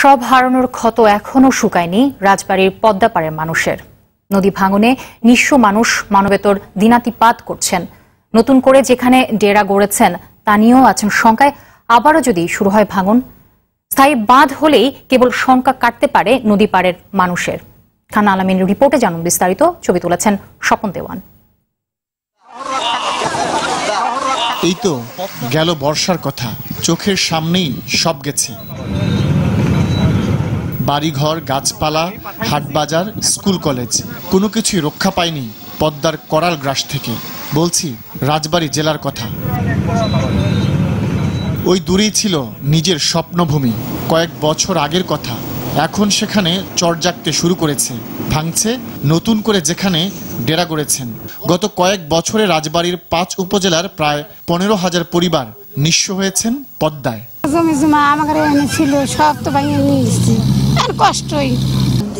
সব হারানোর ক্ষত এখনও শুকায়নি রাজবাড়ির পদ্মাপাড়ের মানুষের। নদী ভাঙনে নিঃস্ব মানুষ মানবেতর দিনাতিপাত করছেন। নতুন করে যেখানে ডেরা গড়েছেন, তা নিয়েও আছেন শঙ্কায়। আবারও যদি শুরু হয় ভাঙন, স্থায়ী বাঁধ হলেই কেবল শঙ্কা কাটতে পারে নদী পাড়ের মানুষের। খান আলামিনের রিপোর্টে জানুন বিস্তারিত, ছবি তুলেছেন স্বপন দেওয়ান। এই তো গেল বর্ষার কথা, চোখের সামনেই সব গেছে। বাড়িঘর, গাছপালা, হাটবাজার, স্কুল কলেজ, কোনো কিছুই রক্ষা পায়নি পদ্মার করাল গ্রাস থেকে। বলছি, রাজবাড়ী জেলার কথা। ওই দূরেই ছিল নিজের স্বপ্নভূমি। কয়েক বছর আগের কথা। এখন সেখানে চর জাগতে শুরু করেছে। ভাঙছে, নতুন করে যেখানে ডেরা গড়েছেন। গত কয়েক বছরে রাজবাড়ির পাঁচ উপজেলার প্রায় পনেরো হাজার পরিবার নিঃস্ব হয়েছেন পদ্মায়। জমি জমা ছিল, সব তো আর কষ্টই।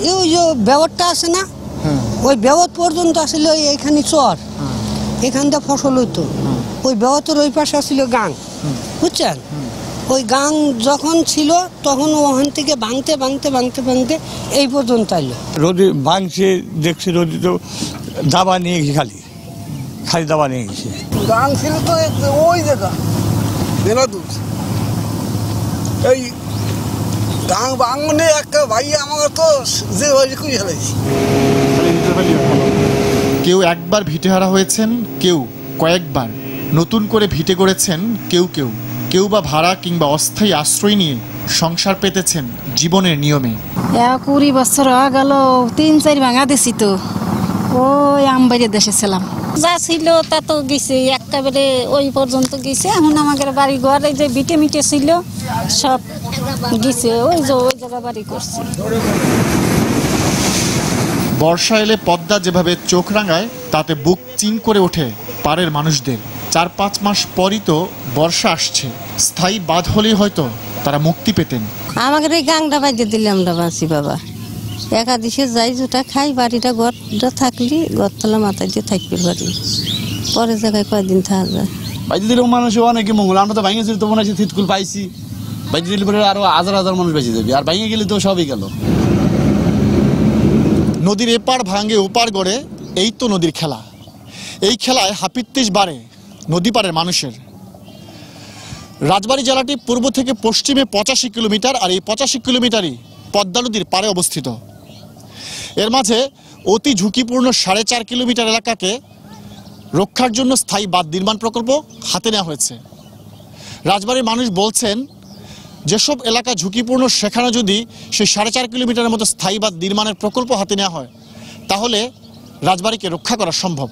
এই ওই যে ব্যবহারটা আছে না ওই ব্যবহার পর্যন্ত আসলে ওই এইখানে চর। এখান দিয়ে ফসল হইতো। ওই ব্যবহারের ওই পাশে আসলে গাং। বুঝছেন? ওই গাং যখন ছিল তখন ওখান থেকে ভাঙতে ভাঙতে ভাঙতে ভাঙতে এই পর্যন্ত আইলো। রোদে ভাঙছে দেখছি রোদে তো দাবা নিয়ে গেছে খালি। খালি দাবা নিয়ে গেছে। গান ছিল তো ওই জায়গা এই গাং বাঙনে একটা ভাই আমার তো যে ভাই কেউ একবার ভিটে হারা হয়েছেন কেউ কয়েকবার। নতুন করে ভিটে করেছেন কেউ কেউ। কেউ বা ভাড়া কিংবা অস্থায়ী আশ্রয় নিয়ে সংসার পেতেছেন জীবনের নিয়মে। কুড়ি বছর হয়ে গেল তিন চার ভাঙা দিছি তো। ওই আমবাড়ির দেশে ছিলাম। যা ছিল তা তো গেছে একটা বেড়ে ওই পর্যন্ত গেছে। এখন আমাদের বাড়ি ঘর এই যে বিটে মিটে ছিল সব গেছে। ওই যে ওই জায়গা বাড়ি করছে। বর্ষা এলে পদ্মা যেভাবে চোখ রাঙায় তাতে বুক চিন করে ওঠে পাড়ের মানুষদের। চার পাঁচ মাস পরই তো বর্ষা আসছে। স্থায়ী বাঁধ হলেই হয়তো তারা মুক্তি পেতেন। আমাদের এই গাংটা বাজে দিলে আমরা বাঁচি বাবা। একাদশে যাই যেটা খাই বাড়িটা ঘরটা থাকলি ঘরতলা মাথায় দিয়ে থাকবে বাড়ি। পরের জায়গায় কয়দিন থাকা যায়? বাইতে দিলে মানুষ অনেকে মঙ্গল। আমরা তো ভাঙেছি তো মনে হচ্ছে থিতকুল পাইছি। বাইতে দিলে পরে আরও হাজার হাজার মানুষ বেঁচে যাবে। আর ভাঙে গেলে তো সবই গেল। নদীর এপার ভাঙে ওপার গড়ে এই তো নদীর খেলা। এই খেলায় হাপিত্তিস বাড়ে নদী পাড়ের মানুষের। রাজবাড়ী জেলাটি পূর্ব থেকে পশ্চিমে পঁচাশি কিলোমিটার আর এই পঁচাশি কিলোমিটারই পদ্মা নদীর পাড়ে অবস্থিত। এর মাঝে অতি ঝুঁকিপূর্ণ সাড়ে চার কিলোমিটার এলাকাকে রক্ষার জন্য স্থায়ী বাঁধ নির্মাণ প্রকল্প হাতে নেওয়া হয়েছে। রাজবাড়ির মানুষ বলছেন, যেসব এলাকা ঝুঁকিপূর্ণ, সেখানে যদি সেই সাড়ে চার কিলোমিটারের মতো স্থায়ী বাঁধ নির্মাণের প্রকল্প হাতে নেওয়া হয়, তাহলে রাজবাড়িকে রক্ষা করা সম্ভব।